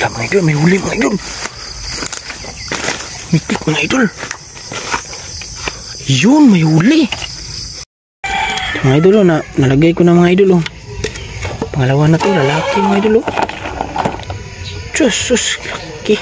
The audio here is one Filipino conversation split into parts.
Wala mga idol, may huli mga idol. Mitik mga idol. Yun, may huli. Mga idol, oh, na, nalagay ko na mga idol. Oh. Pangalawa na to, lalaki mga idol. Oh. Diyos, sus, laki.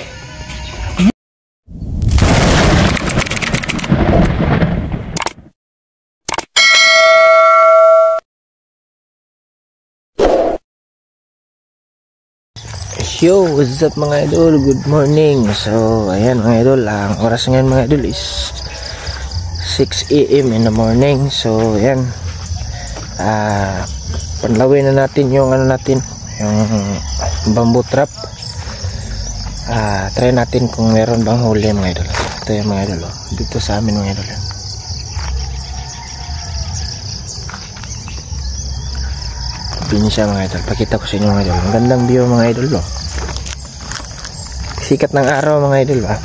Yo, what's up mga idol? Good morning. So, ayan mga idol, ang oras ngayon mga idol is 6 a.m. in the morning. So, ayan. Ah, panlawin na natin yung ano natin, yung bamboo trap. Ah, try natin kung meron bang huli mga idol. Ito yung mga idol, oh. dito sa amin mga idol. Bini siya mga idol. Pakita ko sa inyo mga idol. Ang gandang view mga idol, oh. Sikat ng araw mga idol ba?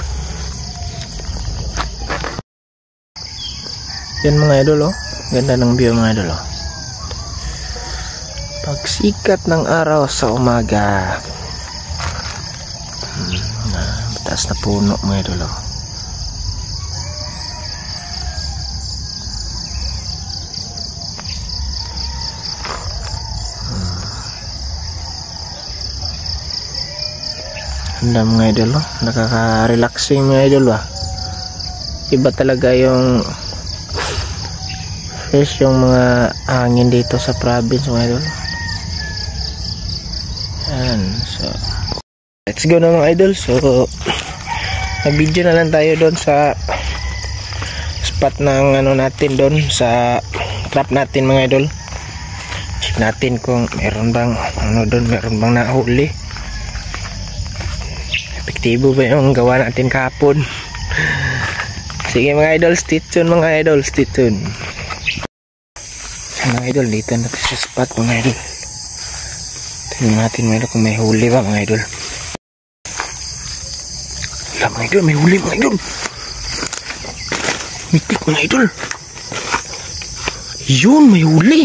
Yan mga idol oh. Ganda ng view mga idol oh. Pagsikat ng araw sa umaga. Hmm, na, mataas na puno mga idol oh. Ganda mga idol oh. Nakaka-relaxing mga idol ba. Iba talaga yung fresh yung mga hangin dito sa province mga idol. Yan. So, let's go na mga idol. So, nag-video na lang tayo doon sa spot ng ano natin doon sa trap natin mga idol. Check natin kung meron bang ano doon, meron bang nahuli epektibo ba yung gawa natin kahapon? Sige mga idol stay tuned mga idol stay tuned. Mga idol dito na sa spot mga idol. Tingnan natin mga idol kung may huli ba mga idol. Wala mga idol may huli mga idol. Mitik mga idol. Yun may huli.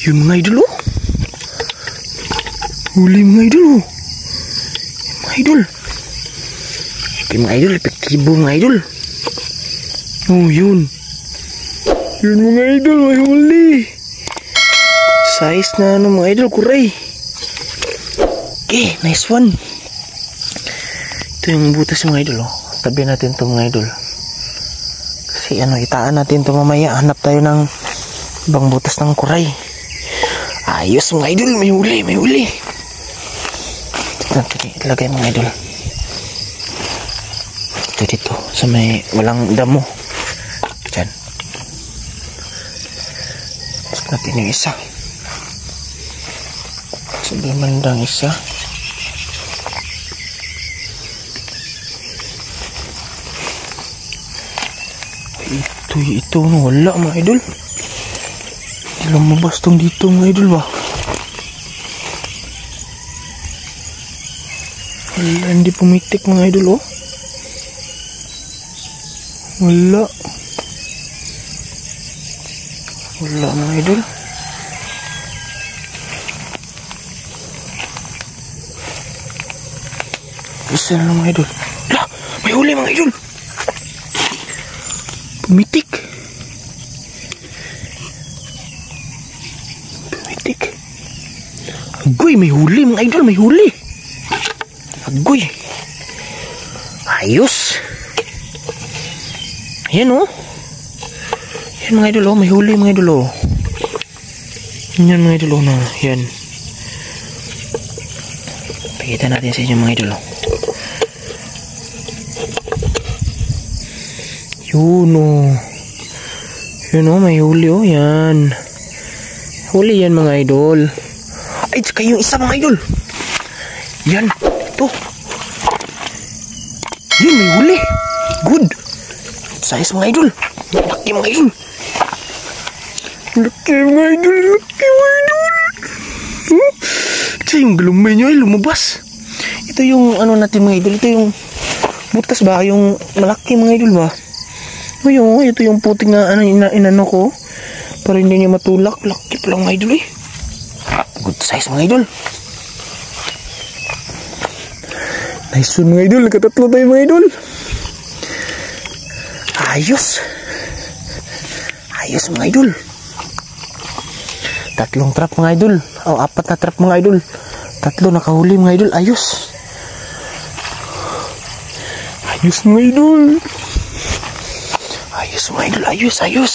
Yun mga idol oh. Huli mga idol oh idol. Okay mga idol epektibo mga idol. Oh yun. Yun mga idol may huli size na ano mga idol kuray. Okay nice one. Ito yung butas mga idol oh. Tabi natin to mga idol. Kasi ano itaan natin to mamaya. Hanap tayo ng ibang butas ng kuray. Ayos mga idol may huli may huli natin ilagay mga idol ito dito sa may walang damo dyan check natin yung isa. Sabi mandang isa. Ito ito wala mga idol lumabas tong dito mga idol ba Wala, hindi pumitik mga idol oh. Wala. Wala mga idol. Isa na mga idol. Wala, may huli mga idol. Pumitik. Pumitik. Agoy, may huli mga idol, may huli. Agoy. Ayos. Yan oh. Yan mga idol oh. May huli mga idol oh. Yan mga idol na. Yan. Pakita natin sa inyo mga idol oh. Yun oh. Yun oh. May huli oh. Yan. Huli yan mga idol. Ay, tsaka yung isa mga idol. Yan. Ito. Yun, may huli. Good. Size mga idol. Laki mga idol. Laki mga idol. Laki mga idol. Hmm? Ito yung galumay nyo ay lumabas. Ito yung ano natin mga idol. Ito yung butas ba? Yung malaki mga idol ba? O ito yung puting na ano, ina, inano ko. Para hindi niya matulak. Laki pa lang mga idol eh. Good size mga idol. Nice one mga idol. Nakatatlo tayo mga idol. Ayos. Ayos mga idol. Tatlong trap mga idol. O, apat na trap mga idol. Tatlo nakahuli mga idol. Ayos. Ayos mga idol. Ayos mga idol. Ayos, ayos.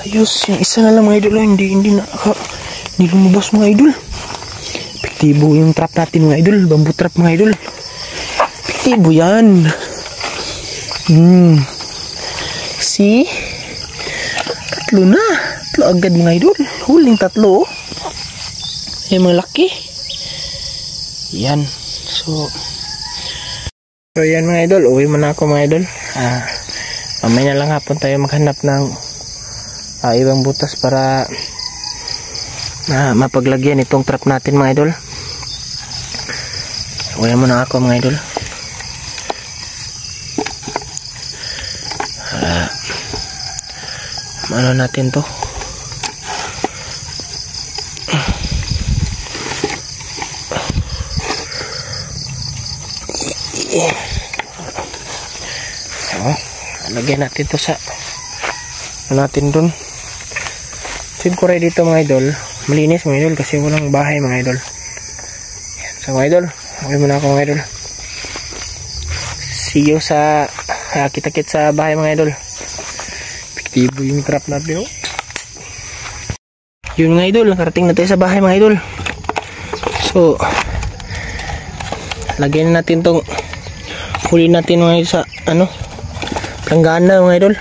Ayos. Yung isa na lang mga idol. oh, Hindi, hindi na. Hindi lumabas mga idol. Epektibo yung trap natin mga idol. Bamboo trap mga idol. Epektibo yan. Hmm. See? Tatlo na. Tatlo agad mga idol. Huling tatlo. oh. Ay mga laki. Yan. So, So yan mga idol, uwi muna ako mga idol. Ah, mamaya na lang hapon tayo maghanap ng ah, ibang butas para na mapaglagyan itong trap natin mga idol. Uwi muna ako mga idol. Ah, ano natin to? Oh, lagyan natin to sa ano natin dun. Feed ko dito mga idol. Malinis mga idol kasi walang bahay mga idol. So mga idol, okay muna ako mga idol. See you sa ah, kita-kit sa bahay mga idol. Epektibo yung trap natin oh. Yun mga idol, nakarating na tayo sa bahay mga idol. So, lagyan na natin tong huli natin mga idol sa ano langgana mga idol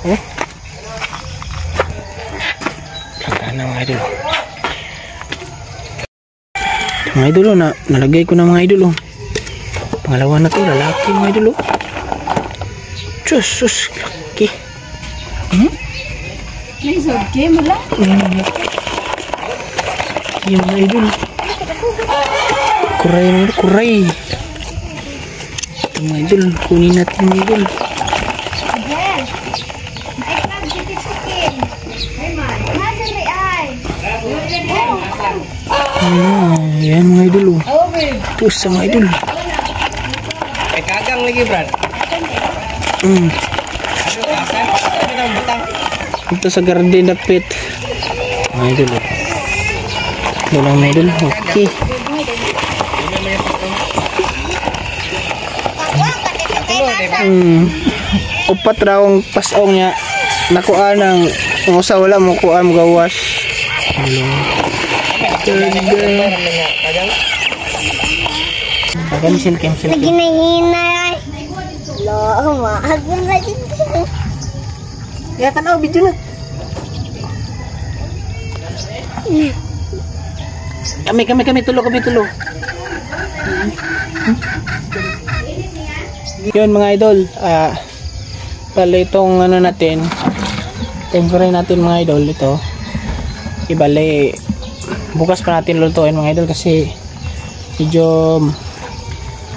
ito langgana mga idol mga idol oh, na, nalagay ko na mga idol oh. pangalawa na to lalaki mga idol oh. Diyos, sus, laki May sodke mo lang. Mm. Yung mga idol. Kuray mga kuray. Ito mga idol, kunin natin mga idol. Yes. Ay, ma'am, dito chicken. Ay, ma'am. Mother, may ay. Ah, yan mga idol oh. Oh, babe. Ito sa mga idol. Ay, kagang lagi, Brad. Mm. Ano? Ano? Ito sa garden na pit. Mga idol oh. Ito lang mga idol. Okay. Hmm. Upat raw ang pasong niya. Nakuha ng ang usa wala mo kuha mo gawas. Hello. Kagang? Kagan silkem silkem. Ginahinay. Lo, maagang na dito. Ya kan oh video na. Kami kami kami tulo kami tulo. Yun mga idol, ah pala itong ano natin, temporary natin mga idol ito. Ibale bukas pa natin lulutuin mga idol kasi medyo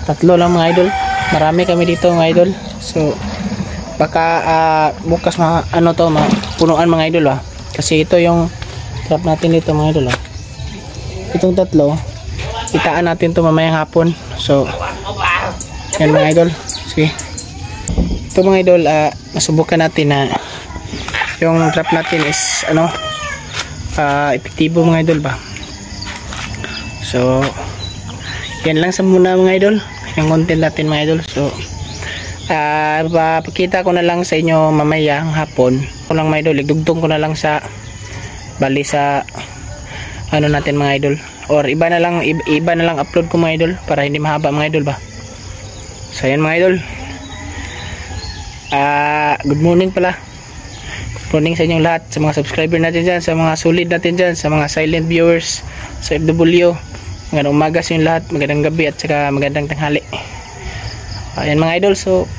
tatlo lang mga idol. Marami kami dito mga idol. So baka ah, bukas ma ano to ma punuan mga idol ah. Kasi ito yung trap natin dito mga idol ah. Itong tatlo itaan natin to mamayang hapon. So yan mga idol. Sige. Ito mga idol ah, masubukan natin na yung trap natin is ano ah, epektibo mga idol ba. So yan lang sa muna mga idol. Yung content natin mga idol. So ah papakita ko na lang sa inyo mamaya ang hapon. Ko lang mga idol. Igdugtong ko na lang sa bali sa ano natin mga idol. Or iba na lang iba, na lang upload ko mga idol para hindi mahaba mga idol ba? So yan mga idol. Ah good morning pala morning sa inyong lahat sa mga subscriber natin dyan sa mga solid natin dyan sa mga silent viewers sa FW magandang umaga sa inyong lahat magandang gabi at saka magandang tanghali. Ayan mga idol so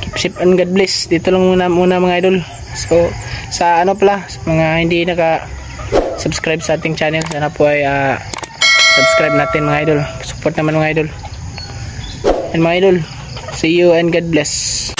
keep safe and God bless. Dito lang muna muna mga idol. So sa ano pala sa mga hindi naka subscribe sa ating channel sana po ay ah, subscribe natin mga idol. Support naman mga idol. And mga idol see you and God bless